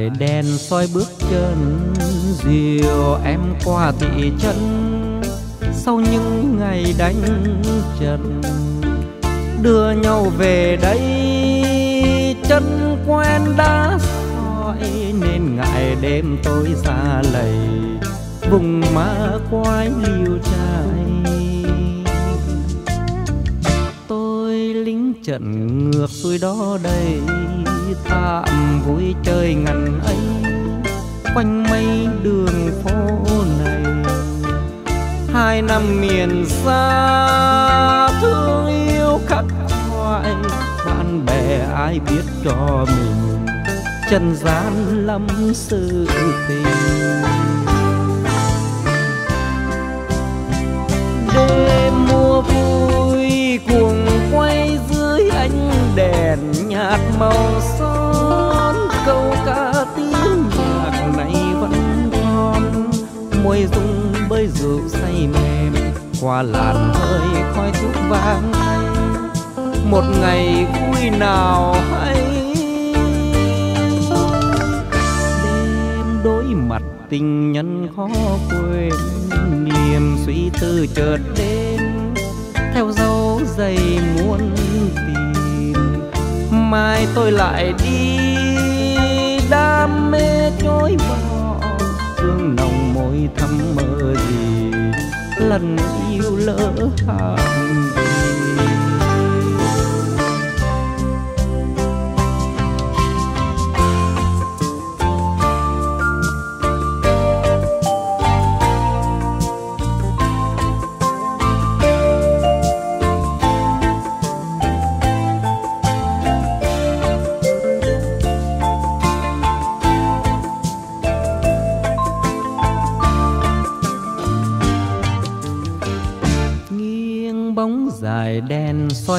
dài đèn soi bước chân Diều em qua thị trấn. Sau những ngày đánh trận, Đưa nhau về đây. Chân quen đã soi, Nên ngại đêm tối xa lầy. Vùng ma quái liêu trai. Tôi lính trận ngược xuôi đó đây tạm vui chơi ngần ấy, quanh mấy đường phố này. Hai năm miền xa, thương yêu khắc khoải. Bạn bè ai biết cho mình trần gian lắm sự tình. Đêm mùa vui cuồng quay dưới ánh đèn nhạt màu son, câu ca tiếng nhạc này vẫn còn. Môi dung bơi rượu say mềm, qua làn hơi khói thuốc vang một ngày vui nào hay? Đêm đối mặt tình nhân khó quên, niềm suy tư chợt đến. Theo dấu giày muôn mai tôi lại đi. Đam mê trôi bỏ, thương nồng môi thắm mơ gì, lần yêu lỡ hàng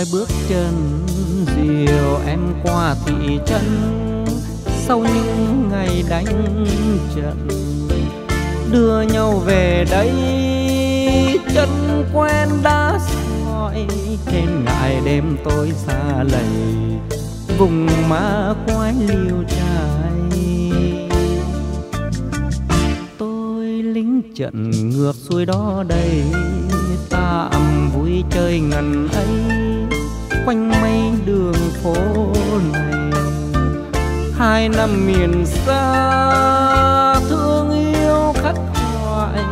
soi bước chân diều em qua thị trấn. Sau những ngày đánh trận, đưa nhau về đây. Chân quen đã soi trên ngại đêm tối xa lầy. Vùng ma quái liêu trai. Tôi lính trận ngược xuôi đó đây. Ta ầm vui chơi ngần ấy quanh mấy đường phố này. Hai năm miền xa, thương yêu khắc khoải.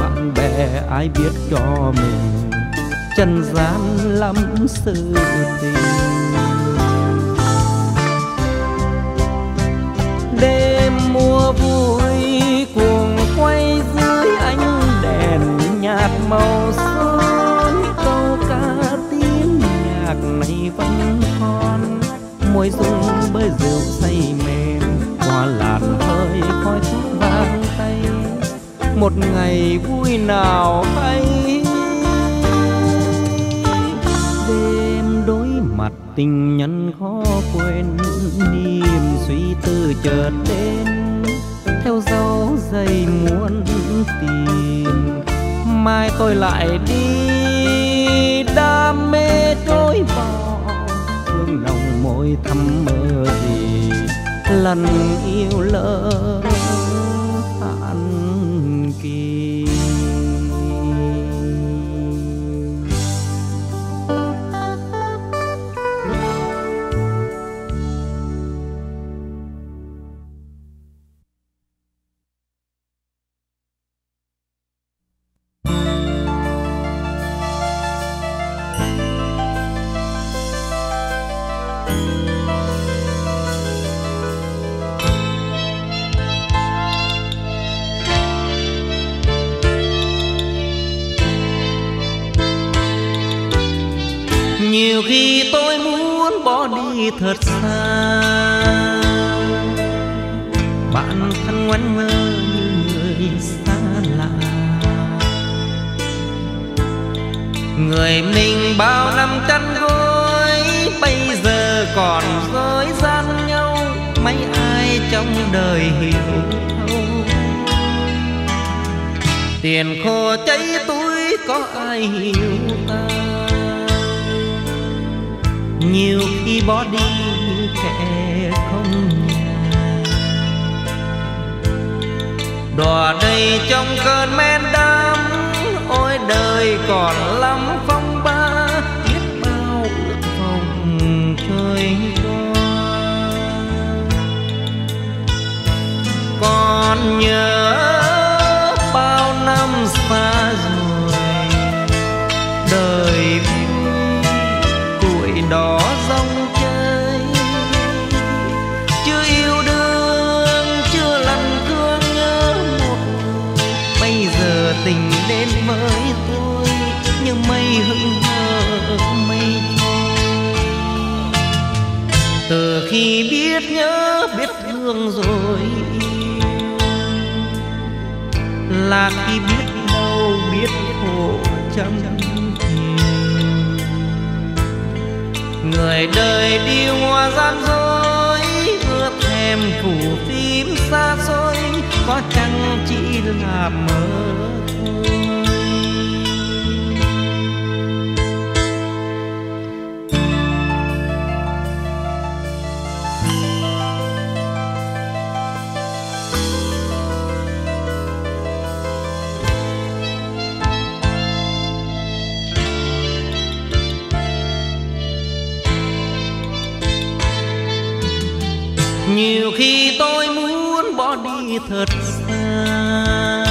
Bạn bè ai biết cho mình trần gian lắm sự tình. Đêm mùa vui cuồng quay dưới ánh đèn nhạt màu xanh vẫn còn. Môi dung bơi rượu say mềm qua làn hơi khói thuốc vang tay. Một ngày vui nào hay? Đêm đối mặt tình nhân khó quên, niềm suy tư chợt đến. Theo dấu giày muốn tìm, mai tôi lại đi. Đam mê trôi vào nồng mơ gì lần yêu lỡ. Nhiều khi tôi muốn bỏ đi thật xa. Bạn thân ngoan ngơ như người xa lạ. Người mình bao năm chăn gối, bây giờ còn dối gian nhau. Mấy ai trong đời hiểu thấu tiền khô cháy túi có ai hiểu ta? Nhiều khi bỏ đi như kẻ không nhà đò đây trong cơn men đắm, ôi đời còn lắm phong ba, biết bao ước vọng trời qua. Còn nhớ biết nhớ, biết thương rồi. Là khi biết đâu biết khổ trăm người đời đi hoa gian dối vừa thèm phủ phim xa xôi, có chăng chỉ là mơ thật xa.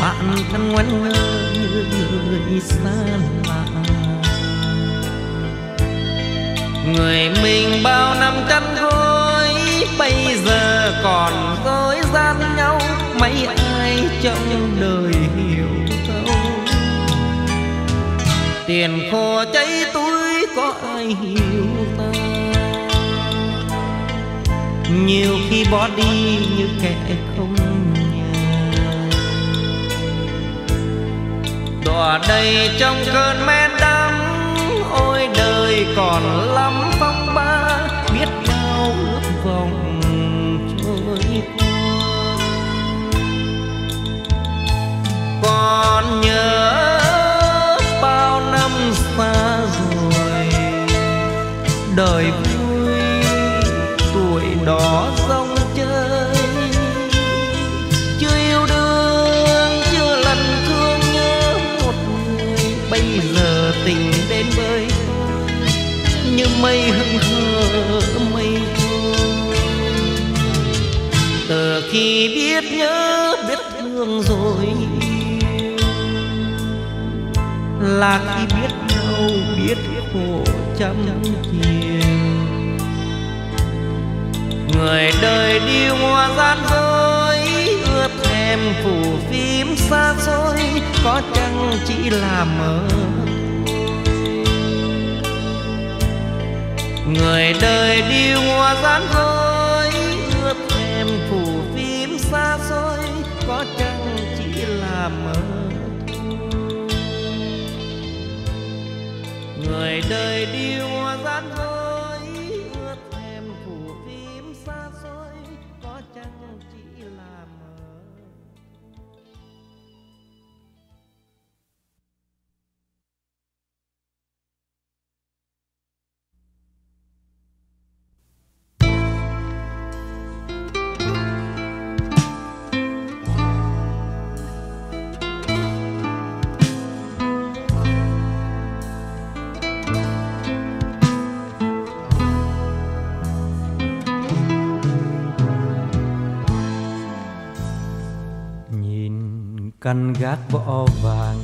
Bạn thân ngoan ngơ như người xa lạ. Người mình bao năm chăn gối bây giờ còn dối gian nhau. Mấy ai trong đời hiểu đâu. Tiền khô cháy túi có ai hiểu? Nhiều khi bỏ đi như kẻ không nhờ đọa đầy trong cơn men đau là khi biết nhau, biết khổ trăm chiều. Người đời đi hoa gian dối, ướt thèm phủ phim xa xôi, có chăng chỉ là mơ? Người đời đi hoa gian dối người đời đi hoa căn gác võ vàng,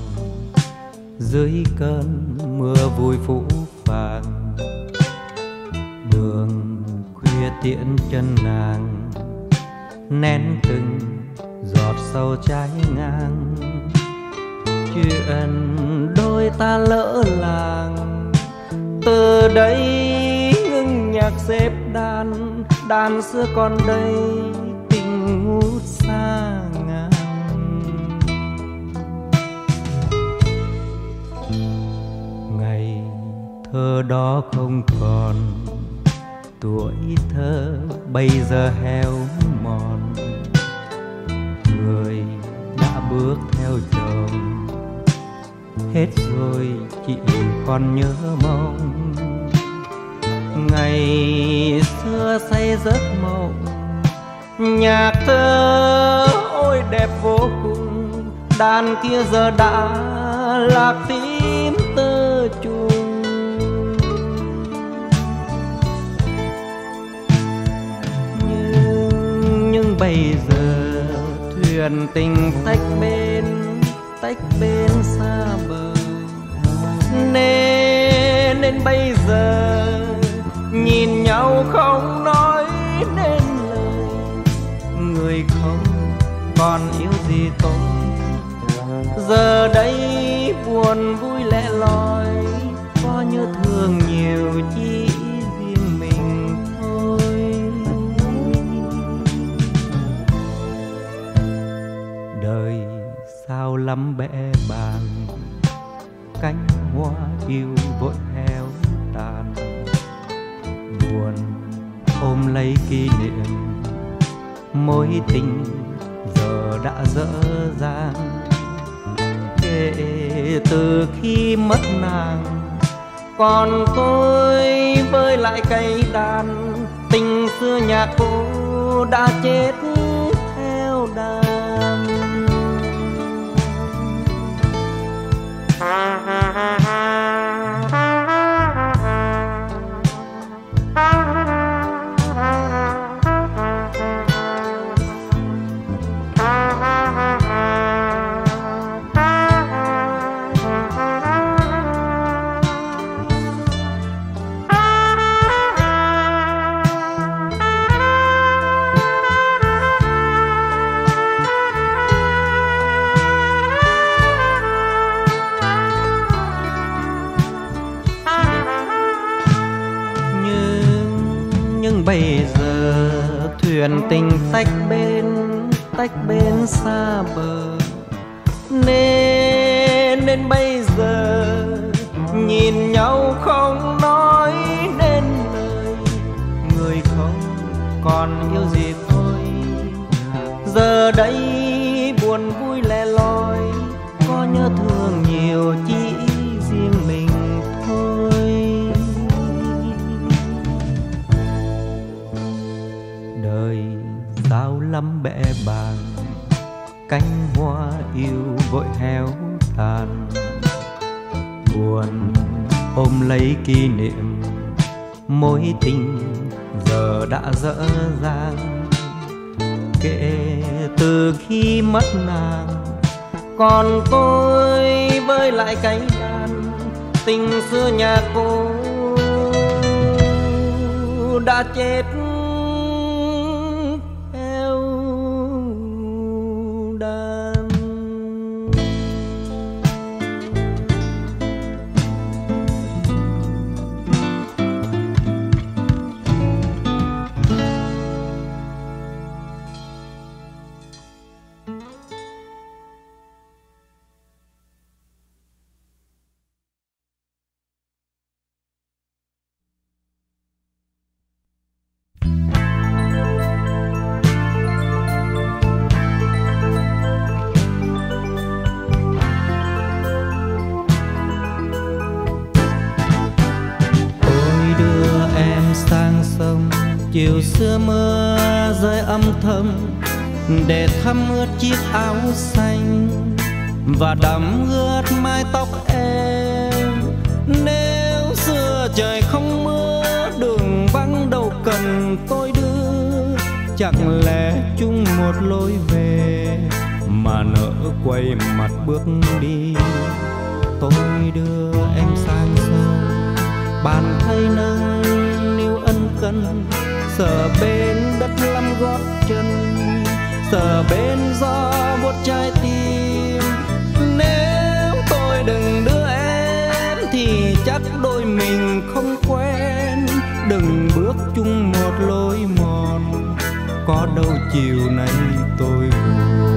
dưới cơn mưa vui phủ phàng. Đường khuya tiễn chân nàng, nén từng giọt sâu trái ngang. Chuyện đôi ta lỡ làng, từ đây ngưng nhạc xếp đàn đàn xưa còn đây. Thơ đó không còn. Tuổi thơ bây giờ heo mòn. Người đã bước theo chồng. Hết rồi, chị còn nhớ mong. Ngày xưa say giấc mộng. Nhạc thơ ôi đẹp vô cùng. Đàn kia giờ đã lạc tiếng gần tình tách bên tách bên xa bờ. Nên nên bây giờ nhìn nhau không nói nên lời. Người không còn yêu gì tôi giờ đây buồn vui lẻ loi. Sao lắm bẽ bàng. Cánh hoa yêu vội héo tàn. Buồn ôm lấy kỷ niệm. Mối tình giờ đã dở dang. Kể từ khi mất nàng, còn tôi với lại cây đàn. Tình xưa nhà cô đã chết còn tôi với lại cánh đàn tình xưa nhà cô đã chết Chiều xưa mưa rơi âm thầm, Để thấm ướt chiếc áo xanh. Và đắm ướt mái tóc em, Nếu xưa trời không mưa, Đường vắng đâu cần tôi đưa. Chẳng lẽ chung một lối về, Mà nỡ quay mặt bước đi. Tôi đưa em sang sông, bàn tay nâng niu ân cần sờ bên đất lăm gót chân, sờ bên gió buốt trái tim. Nếu tôi đừng đưa em thì chắc đôi mình không quen. Đừng bước chung một lối mòn, có đâu chiều nay tôi buồn.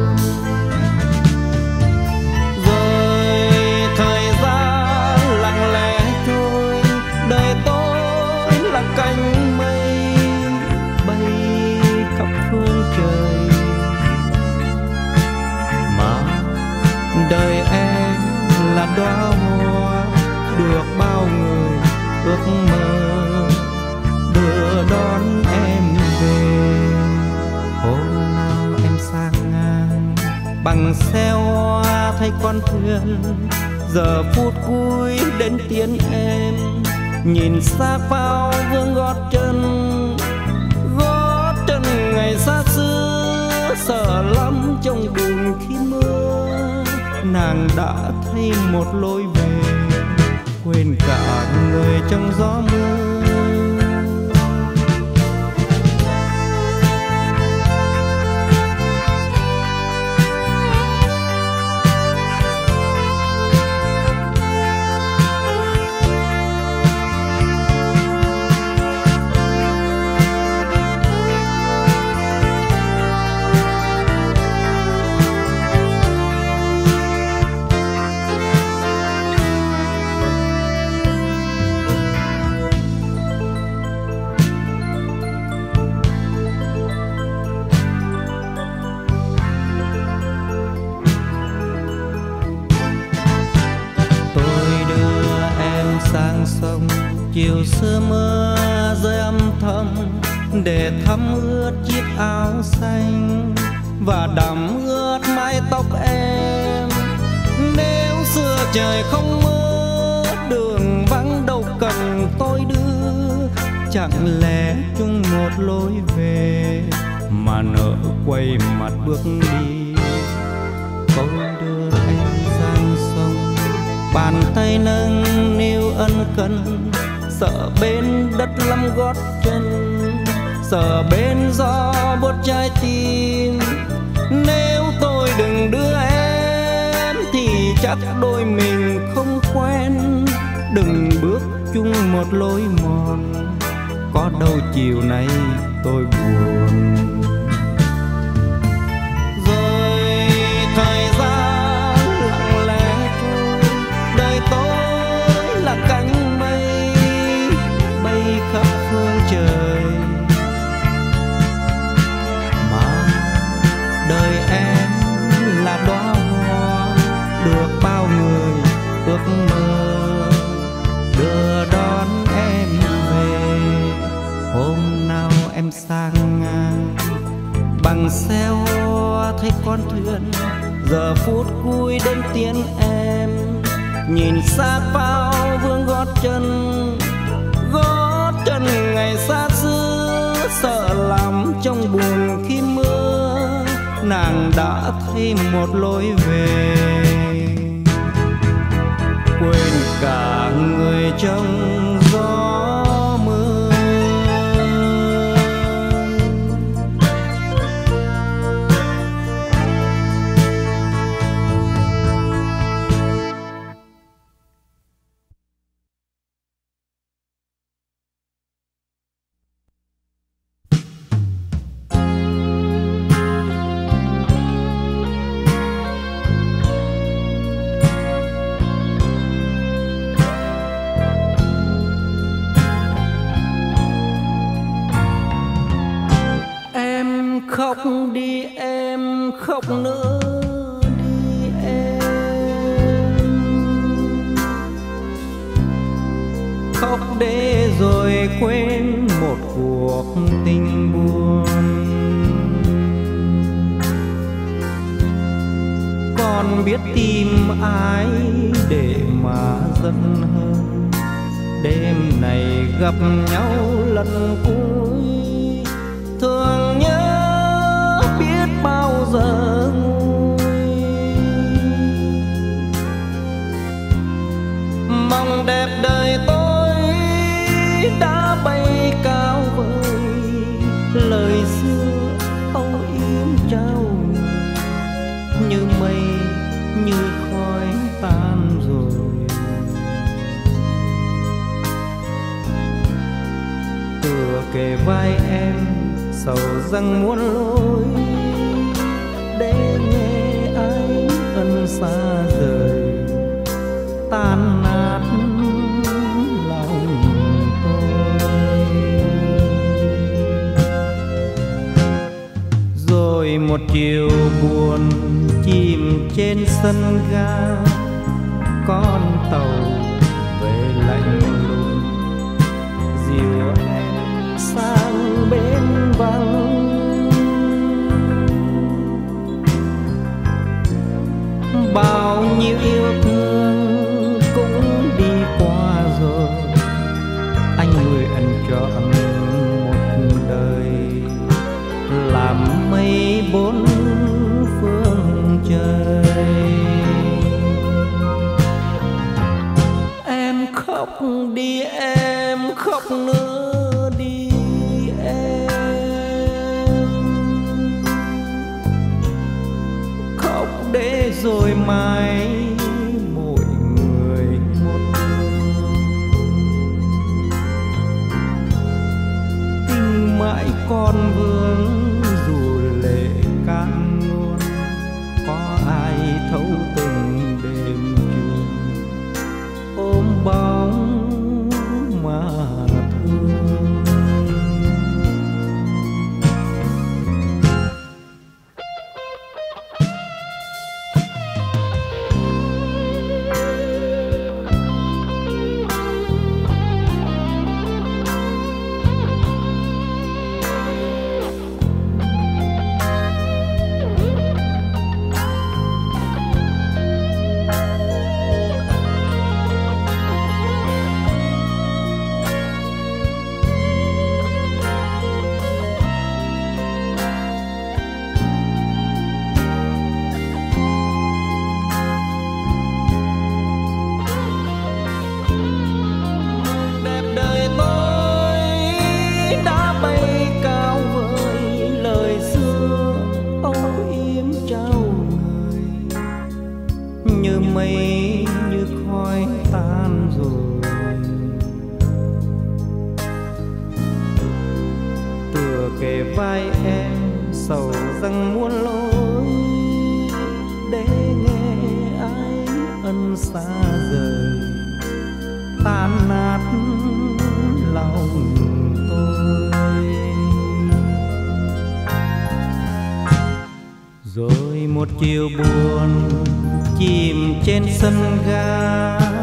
Chân giờ phút cuối đến tiếng em, nhìn xa phao vương gót chân. Gót chân ngày xa xưa, sợ lắm trong buồn khi mưa nàng đã thay một lối về, quên cả người trong gió mưa. Chiều xưa mưa rơi âm thầm, để thấm ướt chiếc áo xanh, và đầm ướt mái tóc em. Nếu xưa trời không mưa đường vắng đâu cần tôi đưa. Chẳng lẽ chung một lối về, mà nỡ quay mặt bước đi. Tôi bàn tay nâng niu ân cần. Sợ bên đất lắm gót chân, sợ bên gió buốt trái tim. Nếu tôi đừng đưa em thì chắc đôi mình không quen. Đừng bước chung một lối mòn, có đâu chiều nay tôi buồn. Bằng xe hoa thấy con thuyền, giờ phút cuối đến tiễn em. Nhìn xa bao vương gót chân gót chân ngày xa xưa sợ lắm trong buồn khi mưa nàng đã thấy một lối về. Quên cả người rằng muôn lối để nghe anh ân xa rời. Tan nát lòng tôi. Rồi một chiều buồn chìm trên sân ga, con yêu yêu thương cũng đi qua rồi. Anh nguyện cho anh một đời. Làm mây bốn phương trời. Em khóc đi, em khóc nữa đi, em. Khóc để rồi mai con vương. một chiều buồn chìm trên sân ga.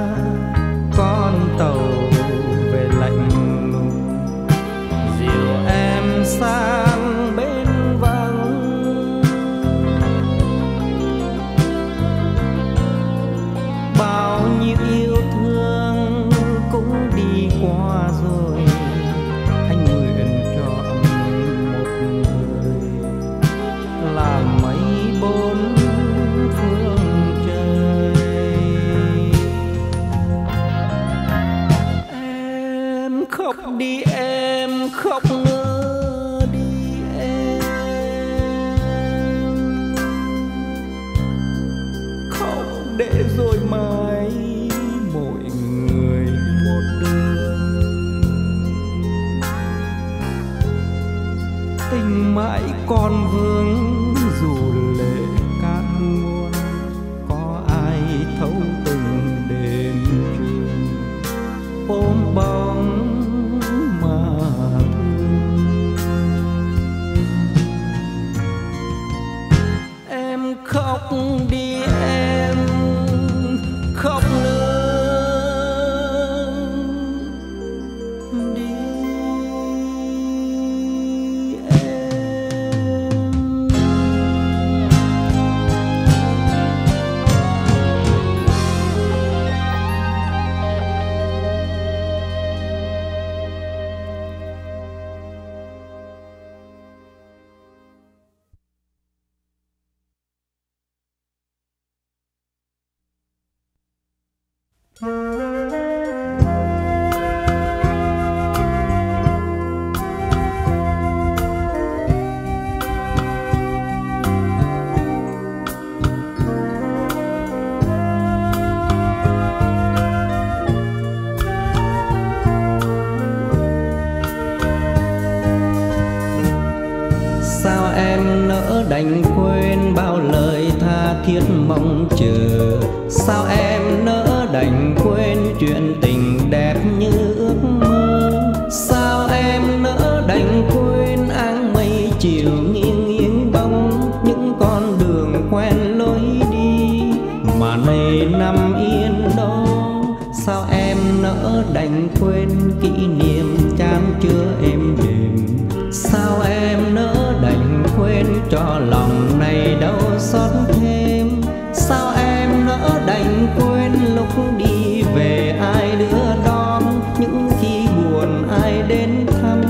buồn ai đến thăm,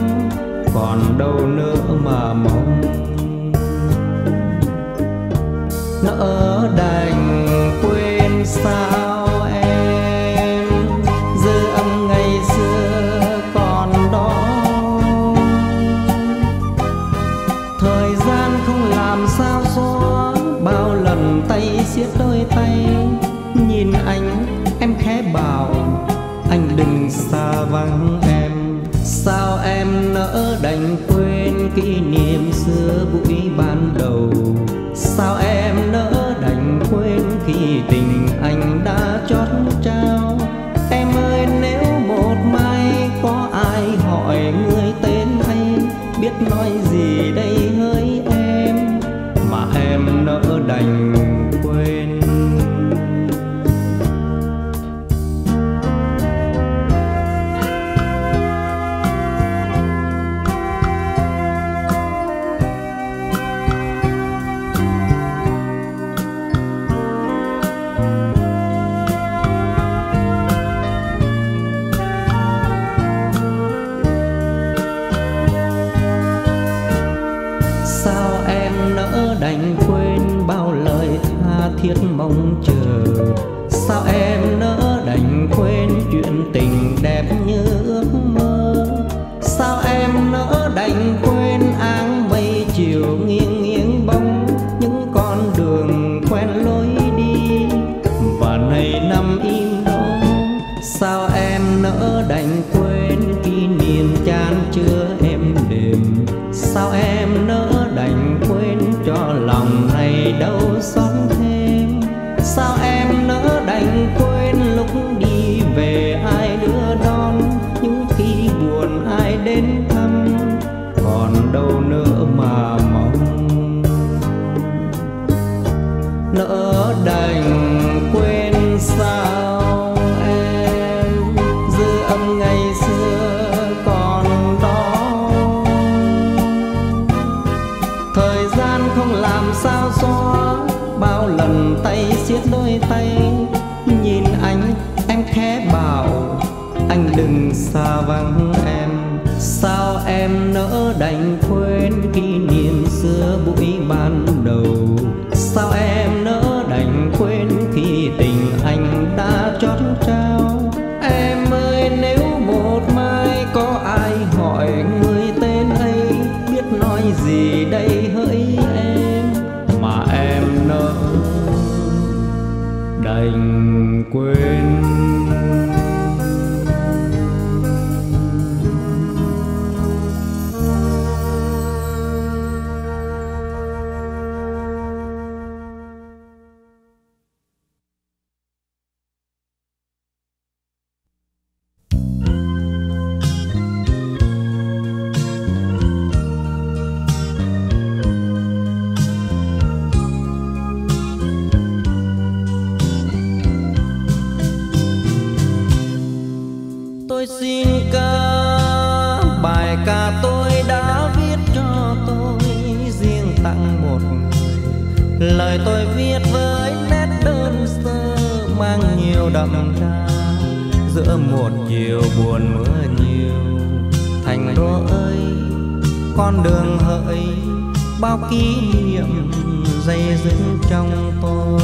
còn đâu nữa mà mong. Nỡ đành quên sao em dư âm ngày xưa còn đó. Thời gian không làm sao xóa, bao lần tay xiết đôi tay, nhìn anh, em khẽ bảo, anh đừng xa vắng em nỡ đành quên kỷ niệm xưa buổi ban đầu. Sao em một chiều buồn mưa nhiều. Thành đô ơi con đường hỡi bao kỷ niệm dây dứt trong tôi.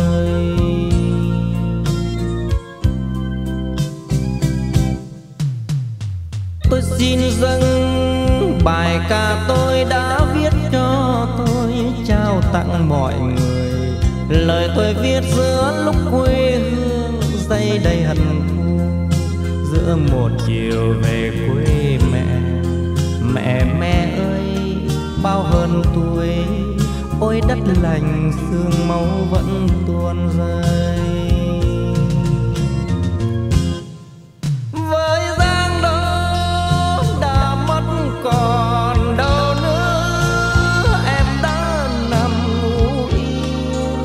Tôi xin dâng bài ca tôi đã viết cho tôi trao tặng mọi người. Lời tôi viết giữa lúc quê hương dây đầy hận một chiều về quê mẹ. Mẹ mẹ ơi, bao hơn tuổi, ôi đất lành sương máu vẫn tuôn rơi. Với giang đó đã mất còn đâu nữa, em đã nằm ngủ yên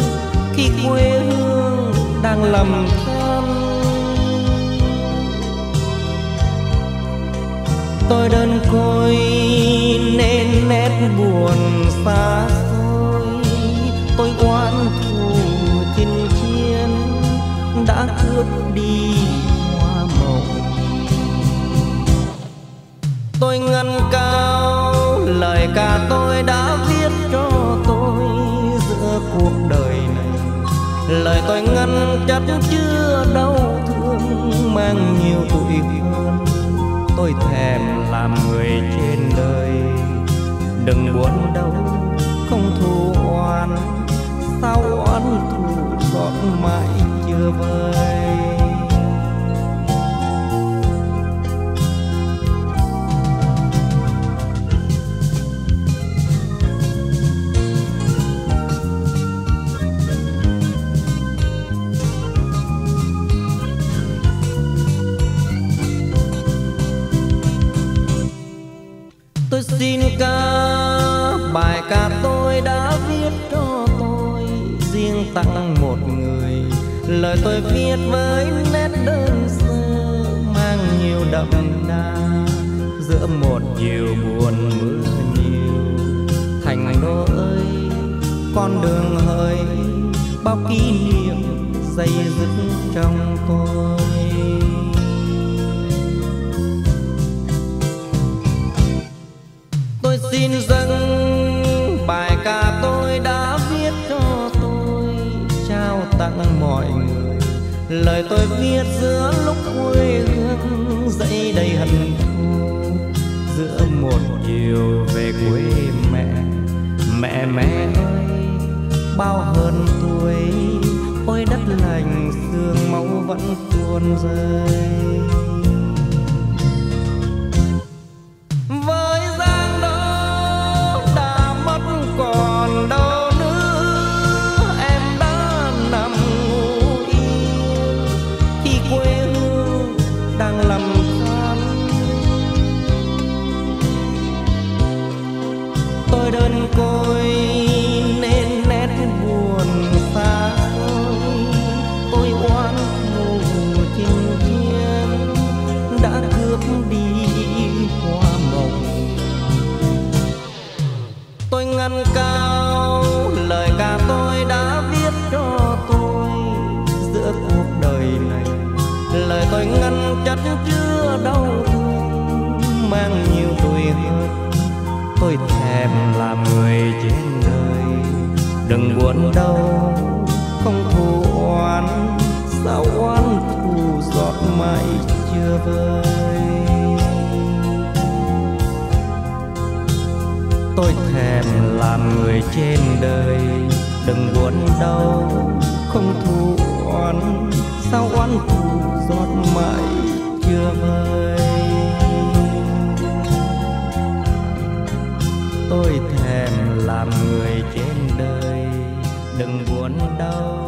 khi quê hương đang lầm tôi đơn côi nên nét buồn xa xôi. Tôi oán thù chinh chiến đã cướp đi hoa mộng. Tôi ngân cao, lời ca tôi đã viết cho tôi giữa cuộc đời này. Lời tôi ngân chặt chưa đau thương mang nhiều tuổi hơn. Tôi thèm làm người trên đời. Đừng buồn đâu, không thù oan, sao oán thù còn mãi chưa vơi cả tôi đã viết cho tôi riêng tặng một người. Lời tôi viết với nét đơn sơ mang nhiều đậm đà. Giữa một chiều buồn mưa nhiều, thành đô ơi, con đường hơi bao kỷ niệm dây dứt trong tôi. Tôi xin ra lời tôi viết giữa lúc quê hương dậy đầy hận thù. Giữa một chiều về quê mẹ mẹ mẹ ơi, bao hơn tuổi, ôi đất lành sương máu vẫn tuôn rơi. Nhiều tuổi hơn? Tôi thèm làm người trên đời. Đừng buồn đâu, không thù oán, sao oán thù giọt mãi chưa vơi. Tôi thèm làm người trên đời. Đừng buồn đâu, không thù oán, sao oán thù giọt mãi chưa vơi. Tôi thèm làm người trên đời đừng buồn đau.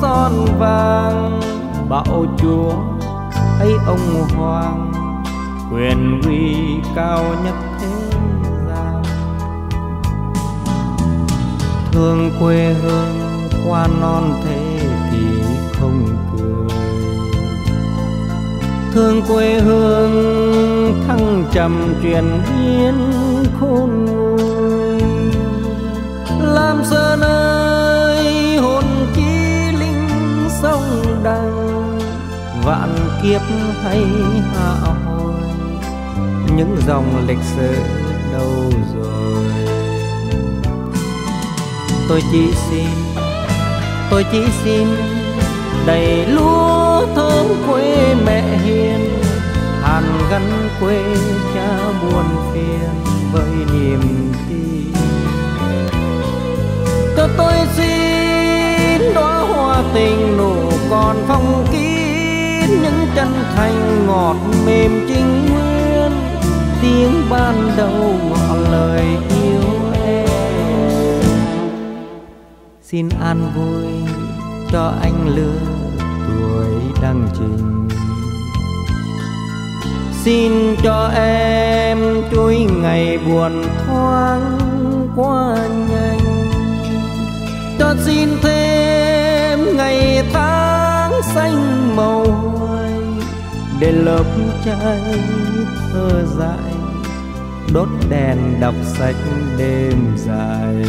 Son vàng. Bạo chúa, ấy ông hoàng, quyền uy cao nhất thế gian. Thương quê hương qua non thế kỷ không cười. Thương quê hương thăng trầm truyền hiến khôn nguôi. Làm sơn ơi! Vạn kiếp hay hạ hồi những dòng lịch sử đâu rồi? Tôi chỉ xin, tôi chỉ xin đầy lúa thơm quê mẹ hiền, hàn gắn quê cha buồn phiền với niềm tin. Cho tôi xin đóa hoa tình nụ còn phong kín những chân thành ngọt mềm trinh nguyên. Tiếng ban đầu ngọt lời yêu em. Xin an vui cho anh lứa tuổi đăng trình. Xin cho em chuỗi ngày buồn thoáng qua nhanh. Cho xin thêm ngày tháng xanh màu để lớp cháy thơ dại đốt đèn đọc sách đêm dài.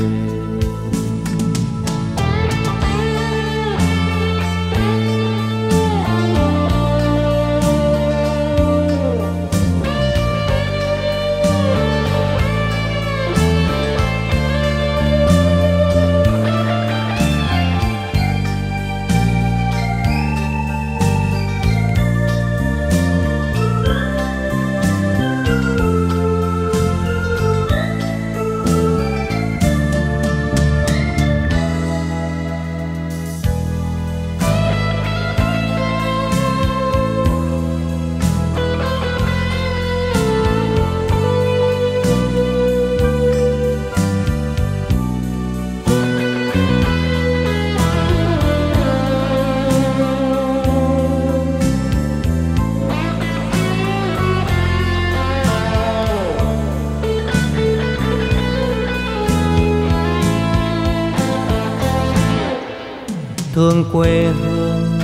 Quê hương,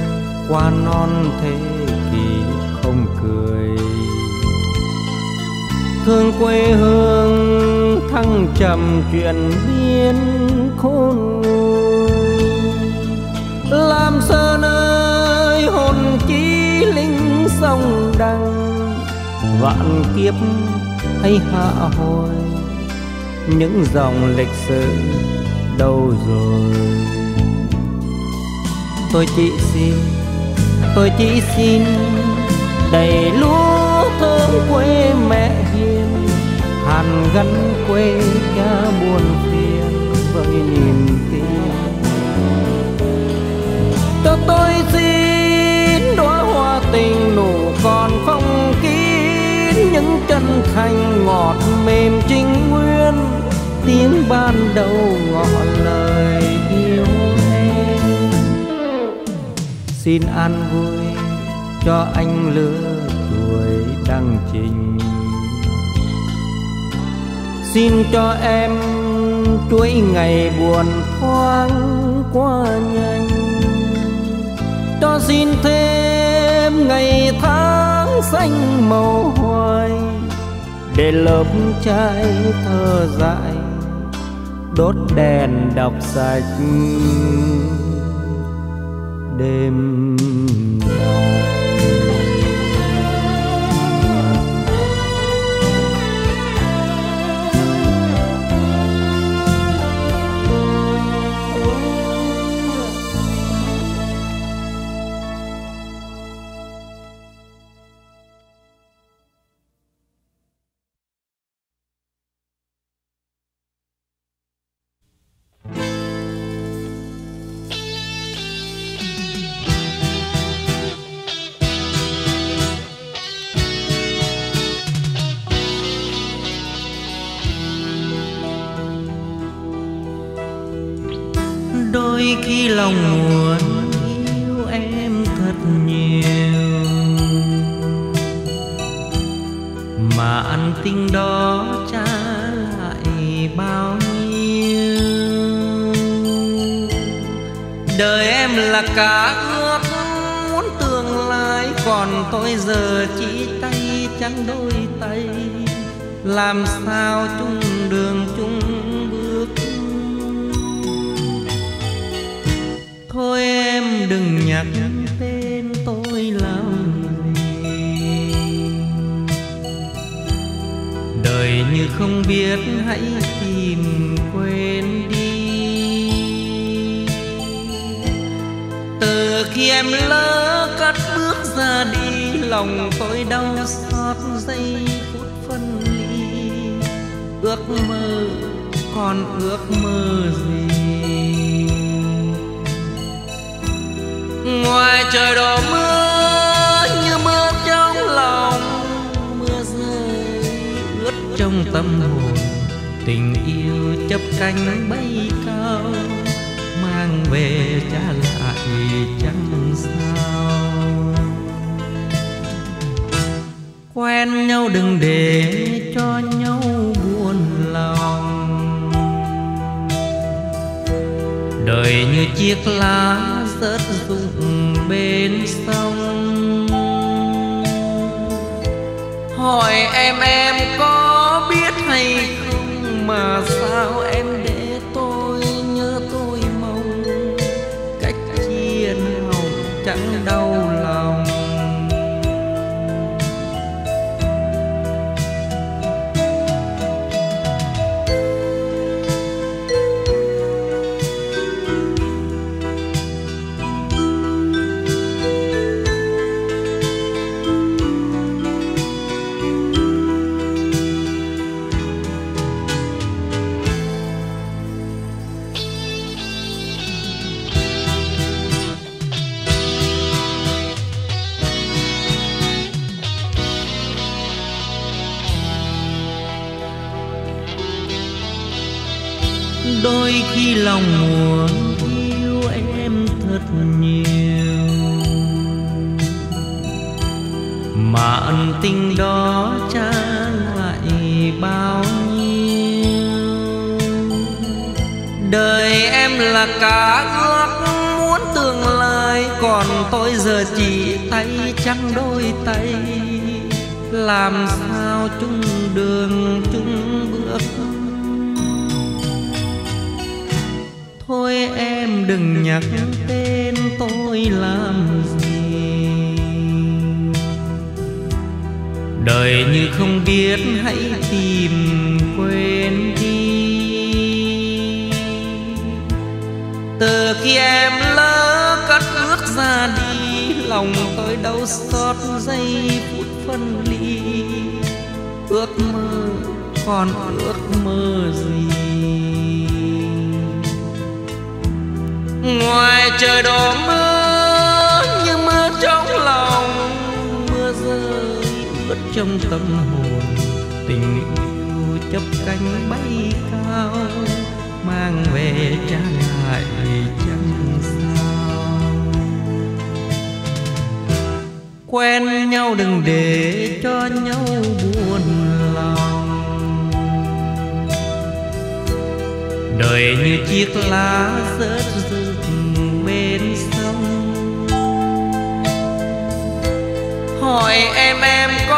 qua non thế kỷ không cười. Thương quê hương, thăng trầm chuyện biến khôn nguôi. Làm sơn ơi hồn chí linh sông đăng vạn kiếp hay hạ hồi. Những dòng lịch sử đâu rồi? Tôi chỉ xin, tôi chỉ xin đầy lúa thơm quê mẹ hiền, hàn gắn quê cha buồn phiền với niềm tin. Cho tôi xin đóa hoa tình nụ còn phong kín, những chân thành ngọt mềm trinh nguyên, tiếng ban đầu ngỏ lời xin an vui cho anh lứa tuổi đang trình. Xin cho em chuỗi ngày buồn thoáng qua nhanh. Cho xin thêm ngày tháng xanh màu hoài để lớp trai thơ dại đốt đèn đọc sạch đêm. Lòng muốn yêu em thật nhiều. Mà ăn tình đó trả lại bao nhiêu? Đời em là cả ước muốn tương lai còn tôi giờ chỉ tay trắng đôi tay. Làm sao chung đường chung thôi em đừng nhắc tên tôi làm gì. Đời như không biết hãy tìm quên đi. Từ khi em lỡ cắt bước ra đi, lòng tôi đau xót giây phút phân ly. Ước mơ còn ước mơ gì? Trời đổ mưa như mưa trong lòng. Mưa rơi ướt trong tâm hồn tình yêu chấp cánh bay cao mang về trả lại chẳng sao. Quen nhau đừng để cho nhau buồn lòng. Đời như chiếc lá hỏi em em có biết hay không mà mà tình đó trả lại bao nhiêu? Đời em là cả ước muốn tương tương lai, còn tôi giờ chỉ tay trắng đôi tay. Làm sao chung đường, chung bước? Thôi em đừng nhắc tên tôi làm gì. Đời như không biết, hãy tìm quên đi. Từ khi em lỡ cất bước ra đi, lòng tôi đau xót giây phút phân ly. Ước mơ còn ước mơ gì? Ngoài trời đổ mưa trong tâm hồn, tình yêu chấp cánh bay cao, mang về trả lại chẳng sao. Quen nhau đừng để cho nhau buồn lòng. Đời như chiếc lá rớt rực bên sông. Hỏi em em có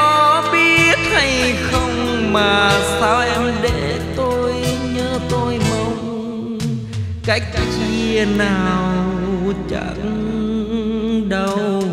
hay không mà sao em để tôi nhớ tôi mong? Cách chia nào chẳng đâu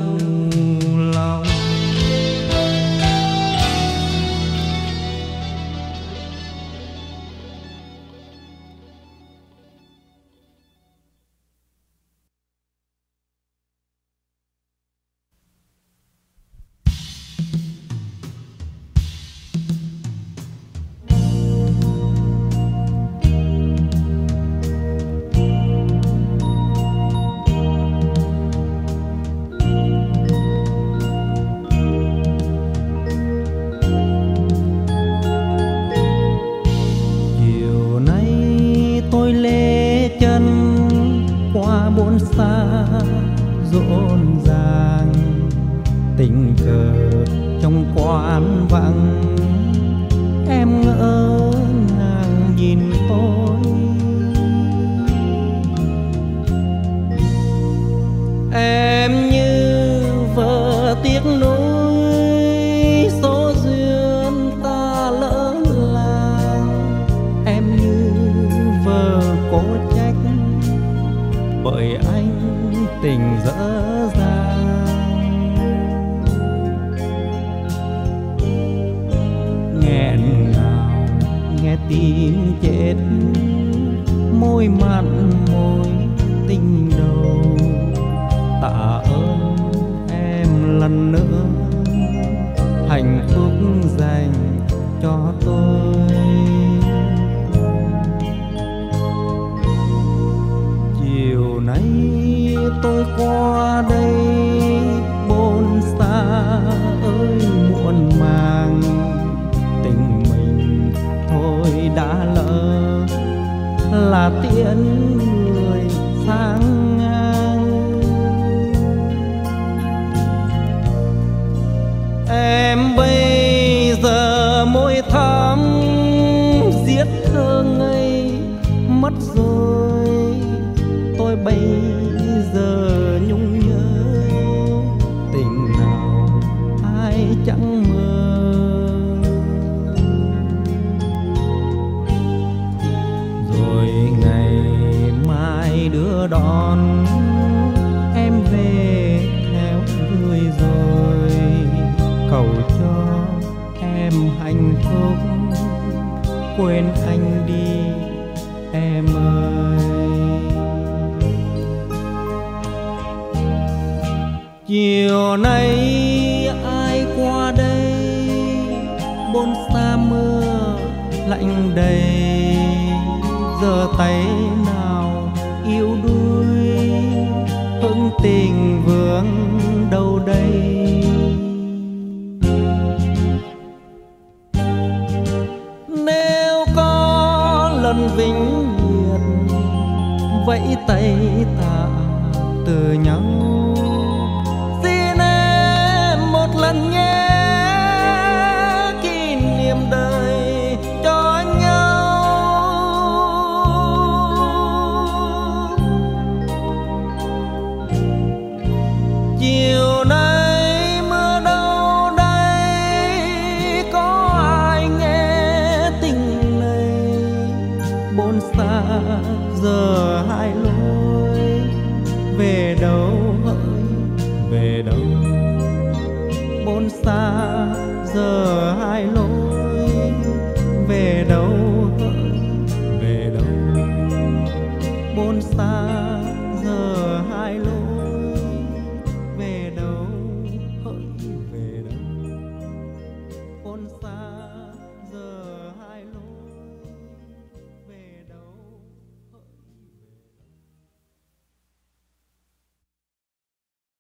chiều nay ai qua đây? Bôn xa mưa lạnh đầy. Giờ tay nào yêu đuôi hương tình vương đâu đây? Nếu có lần vĩnh biệt, vẫy tay tạ từ nhau.